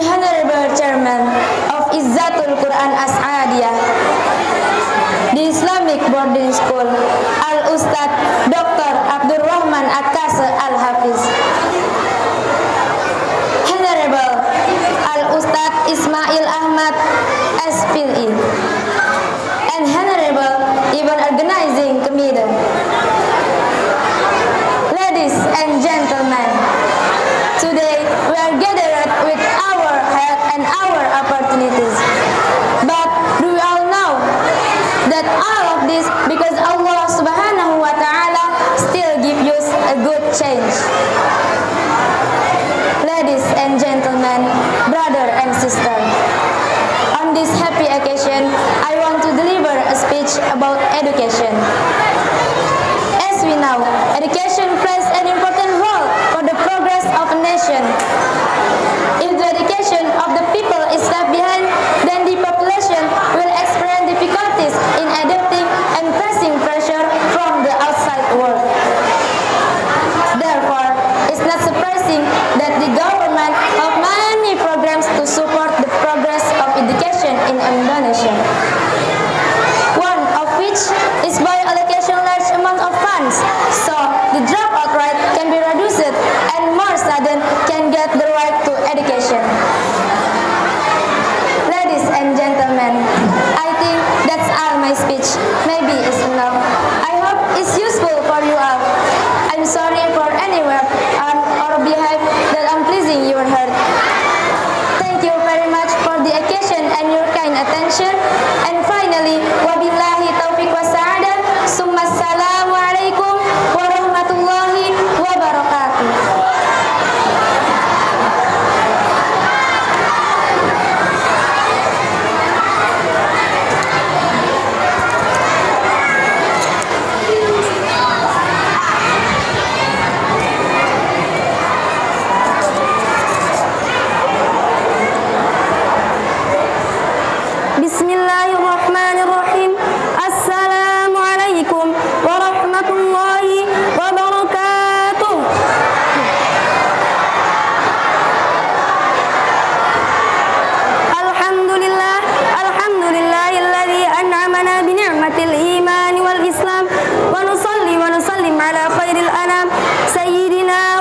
Honorable Chairman of Izzatul Quran As'adiyah, the Islamic Boarding School, Al-Ustad Dr. Abdul Rahman Akase Al-Hafiz. Honorable Al-Ustad Ismail Ahmad SPE and Honorable Event Organizing Committee. Ladies and gentlemen,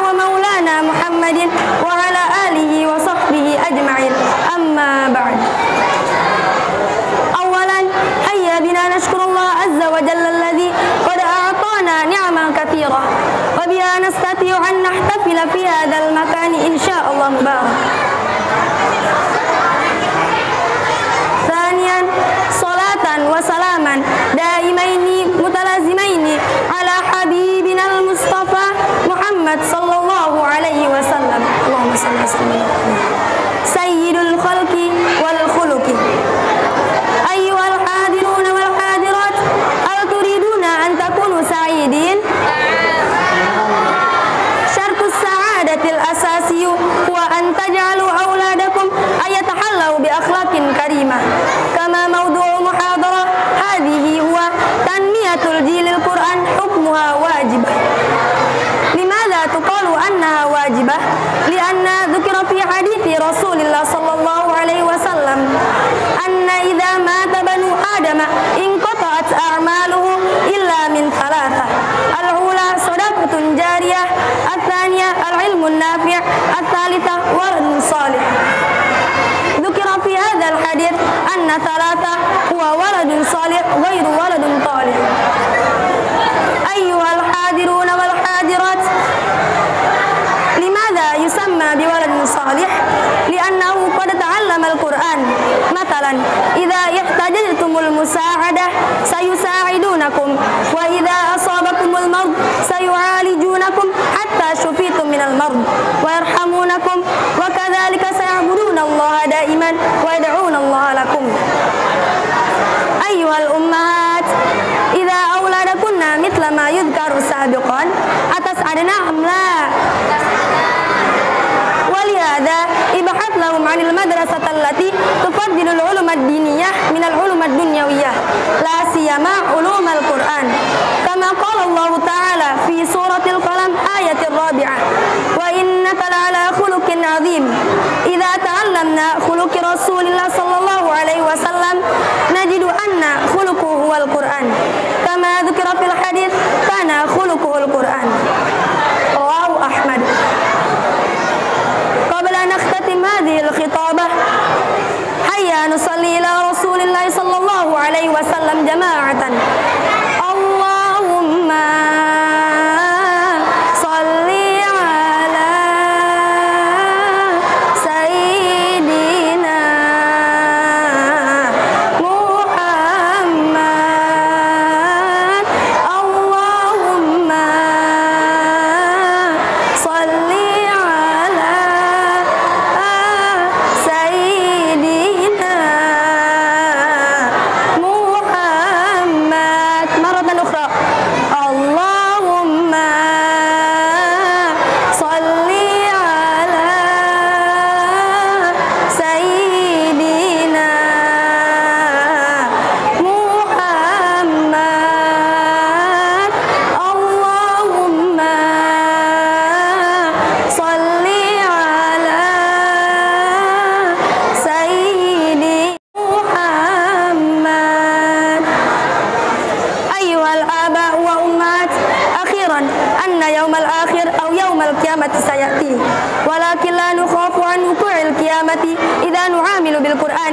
wa maulana Muhammadin wa ala alihi wa sahbihi ajma'in amma ba'd أولا هيا بنا نشكر الله عز وجل الذي قد أعطانا نعما كثيرة وبها نستطيع أن نحتفل في هذا المكان إن شاء الله مبارك. ثانيا صلاة وسلاما دائمين متلازمين على حبيبنا المصطفى محمد صلى الله عليه وسلم وسلم سيد الخلق والخلق. أيها الحاضرون والحاضرات هل تريدون أن تكونوا سعيدين؟ شرط السعادة الأساسي هو أن تجعلوا أولادكم أن يتحلوا بأخلاق كريمة. كما موضوع محاضرة هذه هو تنمية الجيل القرآن حكمها واجبة تقال أنها واجبة؟ لأن ذكر في حديث رسول الله صلى الله عليه وسلم أن إذا مات بنو آدم انقطعت أعماله إلا من ثلاثة الأولى صدقة جارية الثانية العلم النافع الثالثة ولد صالح ذكر في هذا الحديث أن ثلاثة هو ولد صالح غير ولد طالح أيها الحاضرون والحاضرات. لماذا يسمى بولد صالح؟ لأنه قد تعلم القرآن. مثلا إذا احتجتم المساعدة سيساعدونكم. وإذا أصابكم المرض سيعالجونكم حتى شفيتم من المرض. Anwaru sabiqan atas adana amla. Walihada ibahat lahum anil madrasatal lati tufaddilul ulumad diniyah minal ulumad dunyawiyah la siyama ulumal quran kama kala Allah ta'ala fi suratil qalam ayatil rabi'ah. Wa innaka la'ala khulukin azim. Idha ta'allamna khuluki rasulillah sallallahu alaihi wasallam najidu anna khuluku huwa al-Quran kama dhukir alaihi wasallam jama'atan Allahumma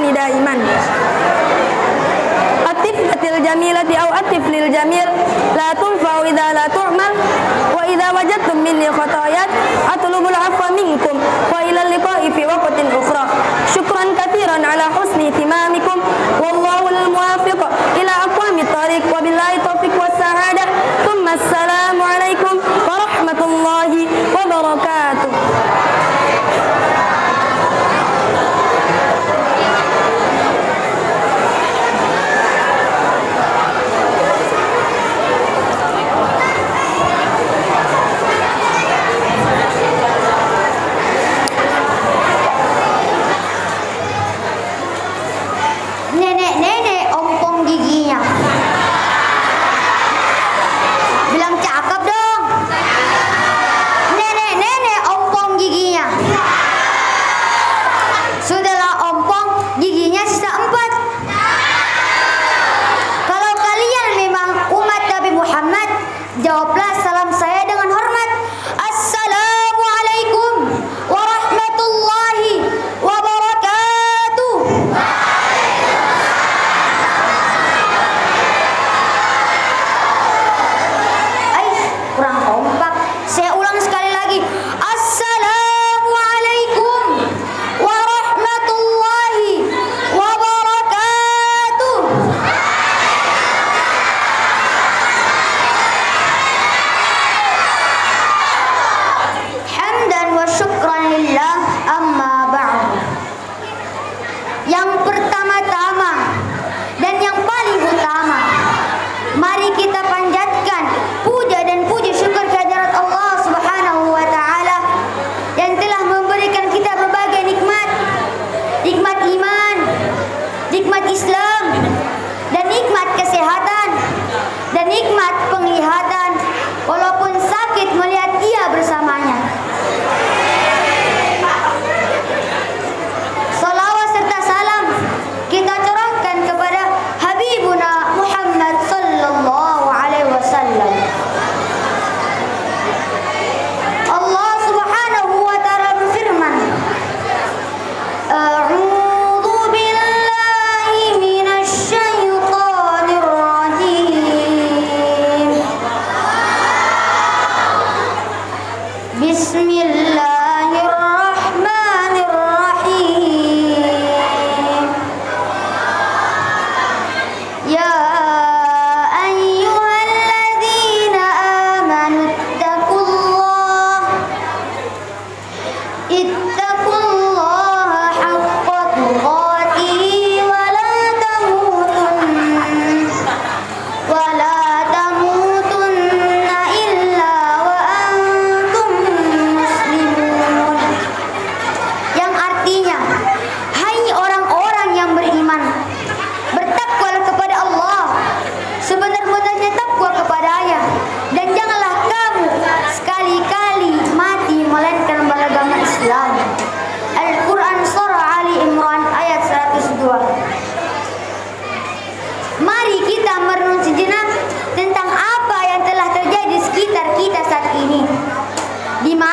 بالقرآن دائما الطفلة الجميلة أو الطفل الجميل لا تنفع إذا لا تعمل وإذا وجدتم مني خطايات أطلب العفو منكم وإلى اللقاء في وقت أخرى شكرا كثيرا على حسن اهتمامكم والله الموافق إلى أقوام الطريق وبالله التوفيق والسعادة ثم السلام عليكم ورحمة الله وبركاته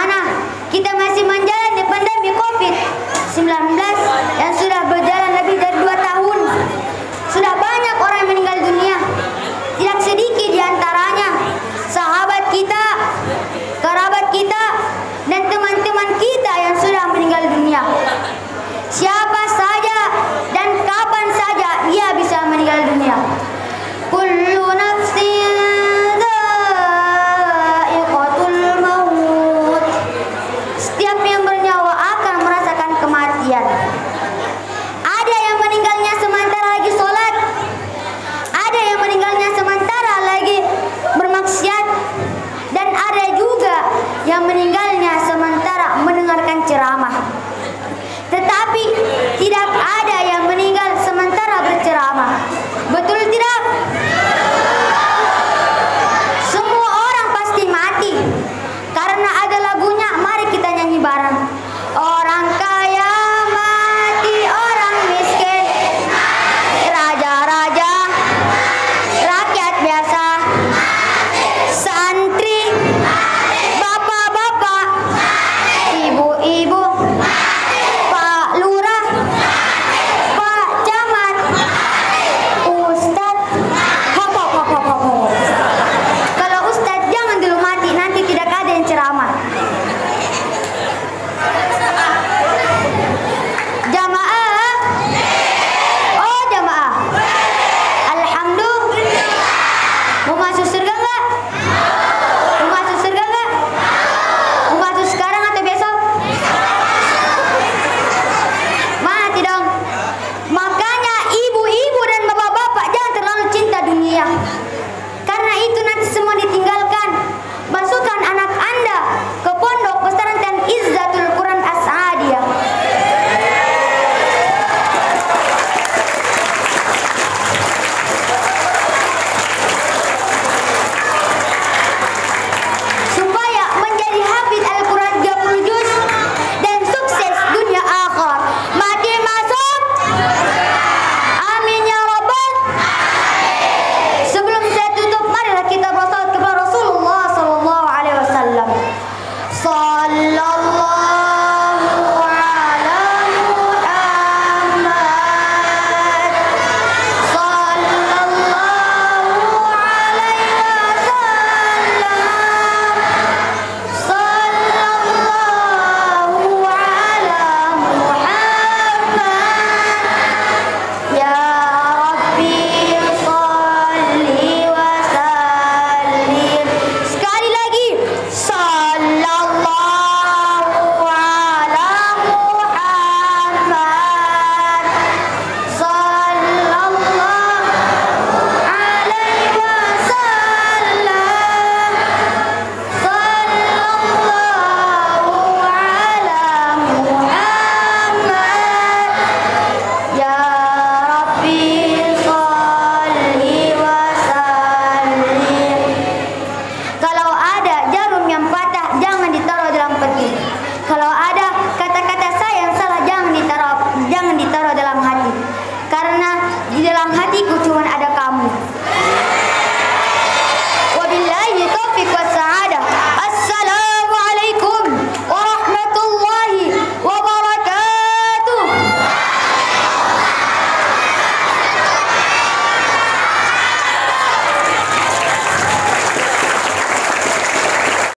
Nah, kita masih menjalani pandemi COVID-19